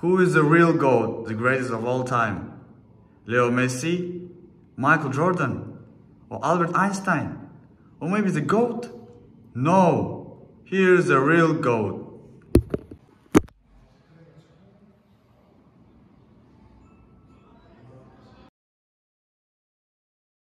Who is the real GOAT, the greatest of all time? Leo Messi, Michael Jordan, or Albert Einstein? Or maybe the GOAT? No, here's the real GOAT.